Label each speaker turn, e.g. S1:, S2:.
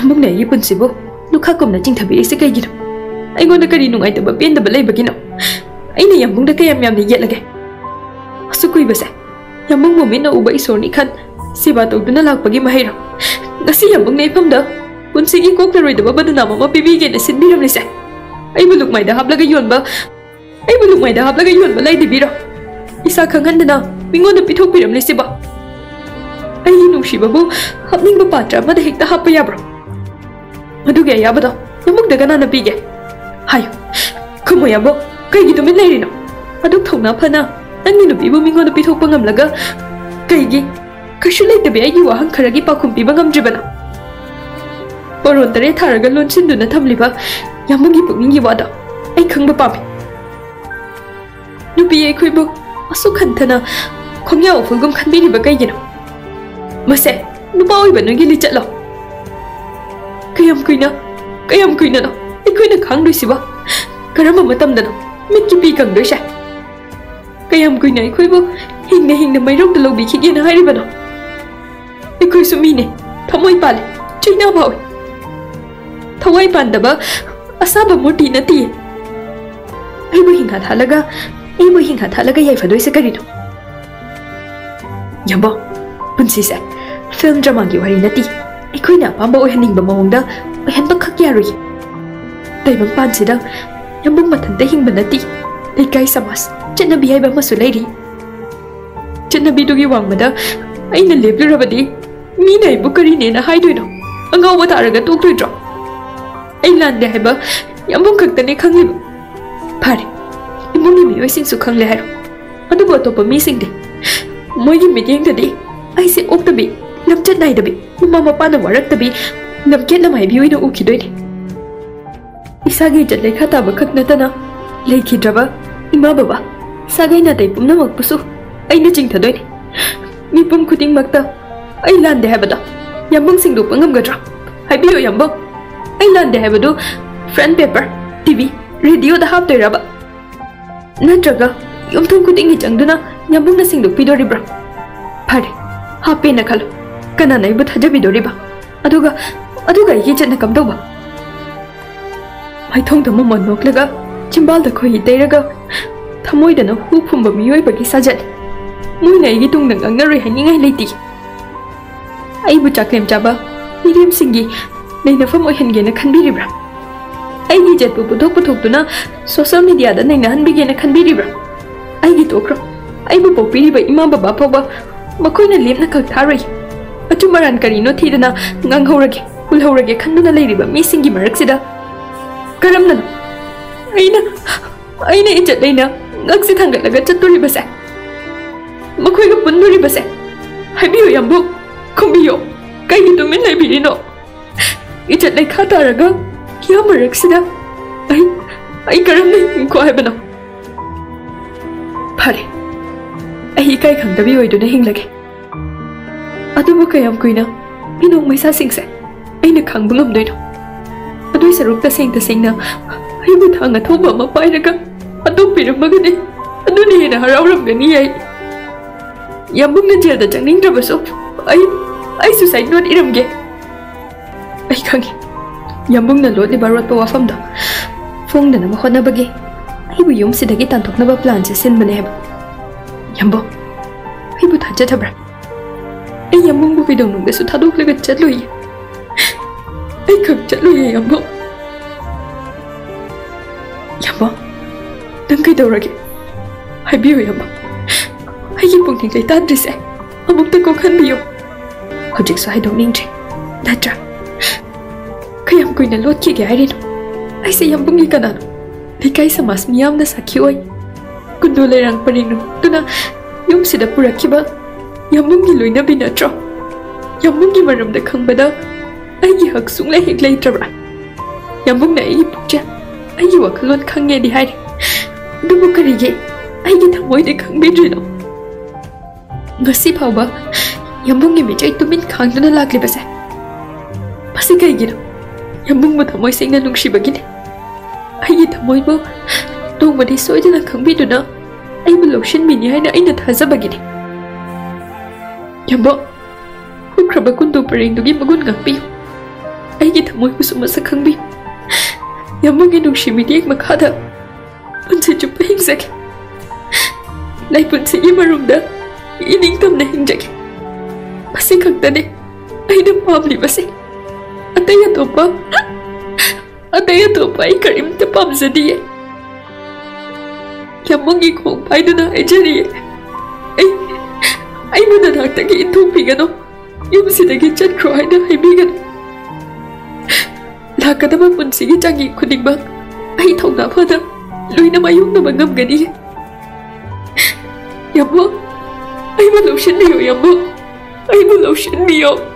S1: ꯌꯥꯝꯕꯨꯡꯅ ꯑꯩꯒꯤ ꯄꯨꯟꯁꯤꯕꯨ ꯂꯨꯈꯥ ꯀꯨꯝꯅ ꯆꯤꯡꯊꯕꯤꯔꯤꯁꯤ ꯀꯩꯒꯤꯅꯣ ꯑꯩꯉꯣꯟꯗ ꯀꯔꯤ ꯅꯨꯡꯉꯥꯏꯇꯕ ꯄꯦꯟꯗꯕ ꯂꯩꯕꯒꯤꯅꯣ ꯑꯩꯅ ꯌꯥꯝꯕꯨꯡꯗ ꯀꯌꯥꯝ ꯌꯥꯝꯅ ꯌꯦꯠꯂꯒꯦ ꯑꯁꯨꯛ ꯀꯨꯏꯕꯁꯦ ꯌꯥꯝꯕꯨꯡꯕꯨ ꯃꯤꯠꯅ ꯎꯕ ꯏꯁꯣꯔꯅꯤ ꯈꯟ ꯁꯦꯕꯥ ꯇꯧꯗꯨꯅ ꯂꯥꯛꯄꯒꯤ ꯃꯍꯩꯔꯣ ꯉꯁꯤ ꯌꯥꯝꯕꯨꯡꯅ ꯏꯐꯝꯗ ꯄꯨꯟꯁꯤꯒꯤ ꯀꯣꯛꯂꯔꯣꯏꯗꯕ ꯕꯗꯅꯥꯝ ꯑꯃ ꯄꯤꯕꯤꯒꯦꯅ ꯁꯤꯟꯕꯤꯔꯝꯂꯤꯁꯦ ꯑꯩꯕꯨ ꯂꯨꯛꯃꯥꯏꯗ ꯍꯥꯞꯂꯒ ꯌꯣꯟꯕ ꯑꯩꯕꯨ ꯂꯨꯛꯃꯥꯏꯗ ꯍꯥꯞꯂꯒ ꯌꯣꯟꯕ ꯂꯩꯗꯤꯕꯤꯔꯣ ꯏꯁꯥ ꯈꯪꯍꯟꯗꯅ ꯃꯤꯉꯣꯟꯗ ꯄꯤꯊꯣꯛꯄꯤꯔꯝꯂꯤꯁꯤꯕꯣ ꯑꯩꯒꯤ ꯅꯨꯡꯁꯤꯕꯕꯨ ꯍꯥꯞꯅꯤꯡꯕ ꯄꯥꯇ꯭ꯔ ꯑꯃꯗ ꯍꯦꯛꯇ ꯍꯥꯞꯄ ꯌꯥꯕ꯭ꯔꯣ Aduh gaya apa tau? Nampak dengan anak pigi. Hayo, kamu ya bo, kayak gitu mana ini no? Aduh thong napa na? Nang ini nabi bumi kau nabi thok pangam laga. Kayak gini, kasu lagi tapi ayu wahang keragi pakum pi pangam jibana. Orang teri tharaga loncin duna tham liba, yang bagi bumi gini wada. Aku kang bapa. Nabi aku ibu, asu khantana, không nhau ở phương gom khăn biết thì bà cây gì nào mà sẽ nó bao nhiêu bạn nói cái ly chặt ꯀꯌꯥꯝꯈꯨꯏꯅ ꯀꯌꯥꯝꯈꯨꯏꯅꯅꯣ ꯑꯩꯈꯣꯏꯅ ꯈꯥꯡꯗꯣꯏꯁꯤꯕ ꯀꯔꯝꯕ ꯃꯇꯝꯗꯅꯣ ꯃꯤꯠꯀꯤ ꯄꯤ ꯀꯪꯗꯣꯏꯁꯦ ꯀꯌꯥꯝ ꯀꯨꯏꯅ ꯑꯩꯈꯣꯏꯕꯨ ꯍꯤꯡꯅ ꯍꯤꯡꯅ ꯃꯩꯔꯧꯗ ꯂꯧꯕꯤꯈꯤꯒꯦꯅ ꯍꯥꯏꯔꯤꯕꯅꯣ ꯑꯩꯈꯣꯏꯁꯨ ꯃꯤꯅꯦ ꯊꯃꯣꯏ ꯄꯥꯜꯂꯤ ꯆꯩꯅꯥ ꯐꯥꯎꯏ ꯊꯋꯥꯏ ꯄꯥꯟꯗꯕ ꯑꯁꯥꯕ ꯃꯨꯔꯇꯤ ꯅꯠꯇꯤꯌꯦ ꯑꯩꯕꯨ ꯍꯤꯡꯍꯥ ꯊꯥꯜꯂꯒ ꯑꯩꯕꯨ ꯍꯤꯡꯍꯥ ꯊꯥꯜꯂꯒ ꯌꯥꯏꯐꯗꯣꯏꯁꯦ ꯀꯔꯤꯅꯣ ꯌꯥꯝꯕꯣ ꯄꯨꯟꯁꯤꯁꯦ ꯐꯤꯜꯝ ꯗ꯭ꯔꯃꯥꯒꯤ ꯋꯥꯔꯤ ꯅꯠꯇꯦ ꯑꯩꯈꯣꯏꯅ ꯑꯄꯥꯝꯕ ꯑꯣꯏꯍꯟꯅꯤꯡꯕ ꯃꯑꯣꯡꯗ ꯑꯣꯏꯍꯟꯕ ꯈꯛ ꯌꯥꯔꯣꯏ ꯇꯥꯏꯕꯪꯄꯥꯟꯁꯤꯗ ꯌꯥꯝꯕꯨꯡ ꯃꯊꯟꯇ ꯍꯤꯡꯕ ꯅꯠꯇꯦ ꯂꯩꯀꯥꯏ ꯁꯃꯥꯖ ꯆꯠꯅꯕꯤ ꯍꯥꯏꯕ ꯑꯃꯁꯨ ꯂꯩꯔꯤ ꯆꯠꯅꯕꯤꯗꯨꯒꯤ ꯋꯥꯡꯃꯗ ꯑꯩꯅ ꯂꯦꯞꯂꯨꯔꯕꯗꯤ ꯃꯤꯅ ꯑꯩꯕꯨ ꯀꯔꯤꯅꯦꯅ ꯍꯥꯏꯗꯣꯏꯅꯣ ꯑꯉꯥꯎꯕ ꯇꯥꯔꯒ ꯇꯣꯛꯇꯣꯏꯗ꯭ꯔꯣ ꯑꯩ ꯂꯥꯟꯗꯦ ꯍꯥꯏꯕ ꯌꯥꯝꯕꯨꯡ ꯈꯛꯇꯅꯦ ꯈꯪꯂꯤꯕ ꯐꯔꯦ ꯏꯃꯨꯡꯒꯤ ꯃꯤꯑꯣꯏꯁꯤꯡꯁꯨ ꯈꯪꯂꯦ ꯍꯥꯏꯔꯣ ꯑꯗꯨꯕꯨ ꯑꯇꯣꯞꯄ ꯃꯤꯁꯤꯡꯗꯤ ꯃꯣꯏꯒꯤ ꯃꯤꯠꯌꯦꯡꯗꯗꯤ ꯑꯩꯁꯦ ꯑꯣꯛꯇꯕꯤ lam chết này đã bị mama pa na warak ta bị lam kết lam hai biwi nó u ki doi isa gi jet lekha ta ba khak na ta na le ki ba ima baba sa gai na tai pum na mak pusu ai na ching đôi đi mi pum khu tiếng mak ta ai lan de hai ba đó yam bang sing du pa ngam ga dra hai biwi yam bang ai lan de hai ba đó friend paper tv radio đã hap doi ra ba na draga yom thum khu tiếng gi chẳng du na yam bang na sing du pi doi bra phare happy na khalo ꯀꯅꯥꯅ ꯑꯩꯕꯨ ꯊꯥꯖꯕꯤꯗꯣꯔꯤꯕ ꯑꯗꯨꯒ ꯑꯗꯨꯒ ꯑꯩꯒꯤ ꯆꯠꯅ ꯀꯝꯗꯧꯕ ꯃꯥꯏꯊꯣꯡꯗ ꯃꯃꯜ ꯅꯣꯛꯂꯒ ꯆꯤꯝꯕꯥꯜꯗ ꯈꯣꯏꯍꯤ ꯇꯩꯔꯒ ꯊꯃꯣꯏꯗꯅ ꯍꯨ ꯐꯨꯝꯕ ꯃꯤꯑꯣꯏꯕꯒꯤ ꯁꯥꯖꯠ ꯃꯣꯏꯅ ꯑꯩꯒꯤ ꯇꯨꯡꯗ ꯉꯥꯡꯅꯔꯣꯏ ꯍꯥꯏꯅꯤꯡꯉꯥꯏ ꯂꯩꯇꯦ ꯑꯩꯕꯨ ꯆꯥꯛꯂꯦꯝ ꯆꯥꯕ ꯃꯤꯔꯦꯝꯁꯤꯡꯒꯤ ꯅꯩꯅꯐꯝ ꯑꯣꯏꯍꯟꯒꯦꯅ ꯈꯟꯕꯤꯔꯤꯕ꯭ꯔꯥ ꯑꯩꯒꯤ ꯏꯖꯠꯄꯨ ꯄꯨꯊꯣꯛ ꯄꯨꯊꯣꯛꯇꯨꯅ ꯁꯣꯁꯤꯌꯦꯜ ꯃꯤꯗꯤꯌꯥꯗ ꯅꯩꯅꯍꯟꯕꯤꯒꯦꯅ ꯈꯟꯕꯤꯔꯤꯕ꯭ꯔꯥ ꯑꯩꯒꯤ ꯇꯣꯛꯈ꯭ꯔꯣ ꯑꯩꯕꯨ ꯄꯣꯛꯄꯤꯔꯤꯕ ꯏꯃꯥ ꯕꯕꯥ ꯐꯥꯎꯕ ꯃꯈꯣꯏꯅ ꯂꯦꯞꯅ ꯈꯛ ꯊꯥꯔꯣꯏ ꯑꯆꯨꯝ ꯑꯔꯥꯟ ꯀꯔꯤꯅꯣ ꯊꯤꯗꯅ ꯉꯥꯡꯍꯧꯔꯒꯦ ꯎꯜꯍꯧꯔꯒꯦ ꯈꯟꯗꯨꯅ ꯂꯩꯔꯤꯕ ꯃꯤꯁꯤꯡꯒꯤ ꯃꯔꯛꯁꯤꯗ ꯀꯔꯝꯅꯅꯣ ꯑꯩꯅ ꯑꯩꯅ ꯏꯖꯠ ꯂꯩꯅ ꯉꯛꯁꯤ ꯊꯥꯡꯒꯠꯂꯒ ꯆꯠꯇꯣꯔꯤꯕꯁꯦ ꯃꯈꯣꯏꯒ ꯄꯨꯟꯗꯣꯔꯤꯕꯁꯦ ꯍꯥꯏꯕꯤꯌꯨ ꯌꯥꯝꯕꯨ ꯈꯨꯝꯕꯤꯌꯣ ꯀꯩꯒꯤ ꯇꯨꯃꯤꯟ ꯂꯩꯕꯤꯔꯤꯅꯣ ꯏꯖꯠ ꯂꯩꯈꯥ ꯇꯥꯔꯒ ꯀꯤꯌꯥ ꯃꯔꯛꯁꯤꯗ ꯑꯩ ꯑꯩ ꯀꯔꯝꯅ ꯍꯤꯡꯈꯣ ꯍꯥꯏꯕꯅꯣ ꯐꯔꯦ ꯑꯩ ꯏꯀꯥꯏ ꯈꯪꯗꯕꯤ ꯑꯣꯏꯗꯨꯅ ꯍꯤꯡꯂꯒꯦ ꯑꯗꯨꯕꯨ ꯀꯌꯥꯝ ꯀꯨꯏꯅ ꯃꯤꯅꯣꯡ ꯃꯩꯁꯥꯁꯤꯡꯁꯦ ꯑꯩꯅ ꯈꯪꯕ ꯉꯝꯗꯣꯏꯅꯣ ꯑꯗꯨꯏ ꯁꯔꯨꯛ ꯇꯁꯦꯡ ꯇꯁꯦꯡꯅ ꯑꯩꯕꯨ ꯊꯥꯡ ꯑꯊꯧꯕ ꯑꯃ ꯄꯥꯏꯔꯒ ꯍꯥꯠꯇꯣꯛꯄꯤꯔꯝꯃꯒꯗꯤ ꯑꯗꯨꯅ ꯍꯦꯟꯅ ꯍꯔꯥꯎꯔꯝꯒꯅꯤ ꯑꯩ ꯌꯥꯝꯕꯨꯡꯅ ꯖꯦꯜꯗ ꯆꯪꯅꯤꯡꯗ꯭ꯔꯕꯁꯨ ꯑꯩ ꯑꯩ ꯁꯨꯁꯥꯏꯠ ꯅꯣꯠ ꯏꯔꯝꯒꯦ ꯑꯩ ꯈꯪꯉꯤ ꯌꯥꯝꯕꯨꯡꯅ ꯂꯣꯠꯂꯤꯕ ꯔꯣꯠꯄ ꯋꯥꯐꯝꯗꯣ ꯐꯣꯡꯗꯅꯕ ꯍꯣꯠꯅꯕꯒꯤ ꯑꯩꯕꯨ ꯌꯨꯝꯁꯤꯗꯒꯤ ꯇꯥꯟꯊꯣꯛꯅꯕ ꯄ꯭ꯂꯥꯟꯁꯦ ꯁꯤꯟꯕꯅꯦ ꯍꯥꯏꯕ ꯌꯥꯝꯕꯨꯡ ꯑꯩꯕꯨ ꯊꯥꯖꯗꯕ꯭ꯔꯥ ꯑꯩ ꯌꯥꯝꯕꯨꯡꯕꯨ ꯀꯩꯗꯧꯅꯨꯡꯗꯁꯨ ꯊꯥꯗꯣꯛꯂꯒ ꯆꯠꯂꯣꯏꯌꯦ ꯑꯩ ꯈꯛ ꯆꯠꯂꯣꯏꯌꯦ ꯌꯥꯝꯕꯨꯡ ꯌꯥꯝꯕꯨꯡ ꯅꯪ ꯀꯩꯗꯧꯔꯒꯦ ꯍꯥꯏꯕꯤꯌꯨ ꯌꯥꯝꯕꯨꯡ ꯑꯩꯒꯤ ꯄꯨꯛꯅꯤꯡ ꯂꯩꯇꯥꯗ꯭ꯔꯤꯁꯦ ꯑꯃꯨꯛꯇ ꯀꯣꯛꯍꯟꯕꯤꯌꯨ ꯍꯧꯖꯤꯛꯁꯨ ꯍꯥꯏꯗꯣꯛꯅꯤꯡꯗ꯭ꯔꯤ ꯅꯠꯇ꯭ꯔꯥ ꯀꯌꯥꯝ ꯀꯨꯏꯅ ꯂꯣꯠꯈꯤꯒꯦ ꯍꯥꯏꯔꯤꯅꯣ ꯑꯩꯁꯦ ꯌꯥꯝꯕꯨꯡꯒꯤ ꯀꯅꯥꯅꯣ ꯂꯩꯀꯥꯏ ꯁꯃꯥꯖ ꯃꯤꯌꯥꯝꯅ ꯁꯥꯈꯤ ꯑꯣꯏ ꯀꯨꯟꯗꯣ ꯂꯩꯔꯥꯡ ꯄꯔꯦꯡ ꯅꯨꯃꯤꯠꯇꯨꯅ ꯌꯨꯝꯁꯤꯗ ꯄꯨꯔꯛꯈꯤꯕ 염는 게 루이나 비나죠. 염는 게 말음 내 강배다. 아이 흑 숭래 흑래 있더라. 염봉 내 이 복자. 아이 와 그런 강에 리하리. 너무 그리게. 아이 게 당모에 내 강배들로. ngasi phawba yambung gi mechai tumin khangdana lagli basa pasi kai gi yambung ma thamoi sing na nungshi bagin ai gi thamoi bo tung ma di soi jana khangbi du na ai ma lotion mi ni hai na ai na thaza bagin Yambo, hukraba kundu perindu gi magun ngapi. Ai gi tamoi kusu masa kangbi. Yambo gi nung shimi diek makada. Punce jupa hingzake. Lai punce i marumda. I ning tam na hingzake. Masih kang tane. Ai dem pam li masih. Ataya topa. Ataya topa i karim te pam zadiye. Yambo gi kong pai duna ai jariye. Eh, ai Ay mo na nagtagi itong bigan o. Yung sinagitsan ko ay nahibigan. Laka naman po sige tangi ko ni Bang. Ay itaw nga pa na. Lui na mayong na mangam gani. Yambo. Ay mo lotion niyo yambo. Ay mo lotion niyo.